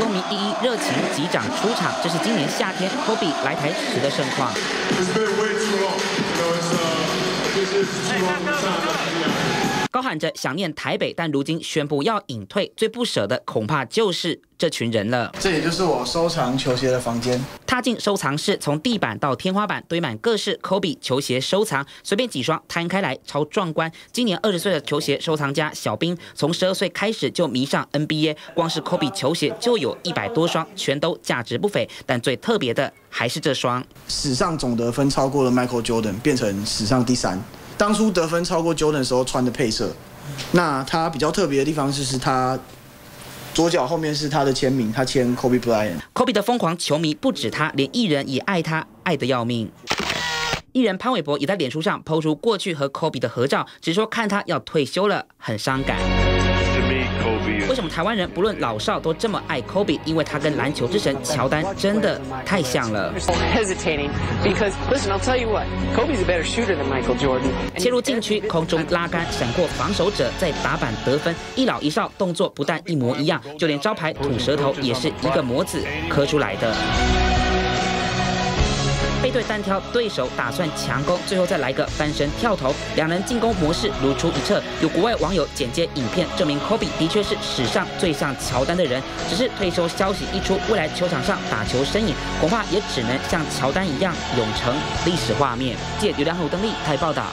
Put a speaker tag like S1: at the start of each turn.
S1: 球迷第一热情击掌出场，这是今年夏天 Kobe 来台时的盛况。高喊着想念台北，但如今宣布要隐退，最不舍的恐怕就是这群人了。
S2: 这也就是我收藏球鞋的房间。
S1: 踏进收藏室，从地板到天花板堆满各式 Kobe 球鞋收藏，随便几双摊开来超壮观。今年二十岁的球鞋收藏家小兵，从十二岁开始就迷上 NBA，光是 Kobe 球鞋就有一百多双，全都价值不菲。但最特别的还是这双，
S2: 史上总得分超过了 Michael Jordan，变成史上第三。当初得分超过 Jordan 的时候穿的配色，那他比较特别的地方就是他左脚后面是他的签名，他签 Kobe Bryant。
S1: Kobe 的疯狂球迷不止他，连艺人也爱他，爱得要命。艺人潘玮柏也在脸书上抛出过去和 Kobe 的合照，只说看他要退休了，很伤感。为什么台湾人不论老少都这么爱 Kobe？因为他跟篮球之神乔丹真的太像了。切入禁区，空中拉杆，闪过防守者，再打板得分，一老一少动作不但一模一样，就连招牌吐舌头也是一个模子刻出来的。对单挑对手，打算强攻，最后再来个翻身跳投，两人进攻模式如出一辙。有国外网友剪接影片证明，Kobe 的确是史上最像乔丹的人。只是退休消息一出，未来球场上打球身影，恐怕也只能像乔丹一样永成历史画面。借流量后登立台报道。